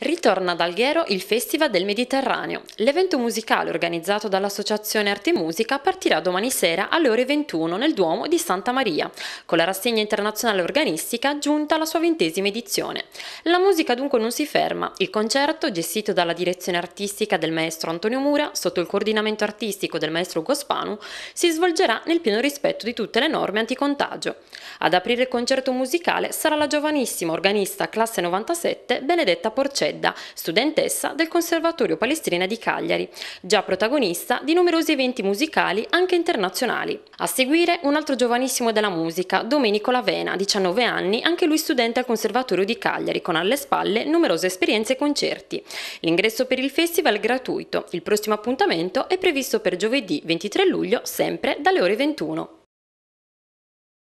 Ritorna ad Alghero il Festival del Mediterraneo. L'evento musicale organizzato dall'Associazione Arte e Musica partirà domani sera alle ore 21 nel Duomo di Santa Maria, con la rassegna internazionale organistica giunta alla sua ventesima edizione. La musica dunque non si ferma. Il concerto, gestito dalla direzione artistica del maestro Antonio Mura, sotto il coordinamento artistico del maestro Ugo Spanu, si svolgerà nel pieno rispetto di tutte le norme anticontagio. Ad aprire il concerto musicale sarà la giovanissima organista classe 97 Benedetta Porcelli Cedda, studentessa del Conservatorio Palestrina di Cagliari, già protagonista di numerosi eventi musicali anche internazionali. A seguire un altro giovanissimo della musica, Domenico Lavena, 19 anni, anche lui studente al Conservatorio di Cagliari, con alle spalle numerose esperienze e concerti. L'ingresso per il festival è gratuito. Il prossimo appuntamento è previsto per giovedì 23 luglio, sempre dalle ore 21.